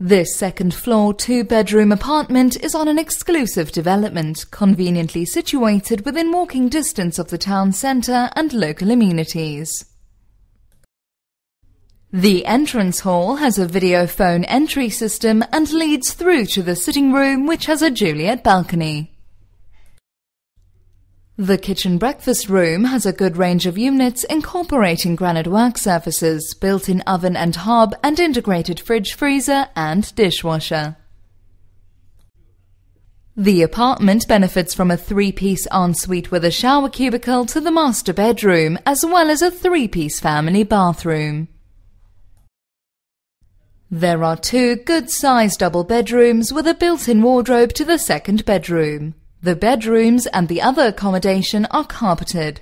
This second floor two bedroom apartment is on an exclusive development, conveniently situated within walking distance of the town centre and local amenities. The entrance hall has a video phone entry system and leads through to the sitting room which has a Juliet balcony. The kitchen breakfast room has a good range of units incorporating granite work surfaces, built-in oven and hob and integrated fridge freezer and dishwasher. The apartment benefits from a three-piece ensuite with a shower cubicle to the master bedroom as well as a three-piece family bathroom. There are two good-sized double bedrooms with a built-in wardrobe to the second bedroom. The bedrooms and the other accommodation are carpeted.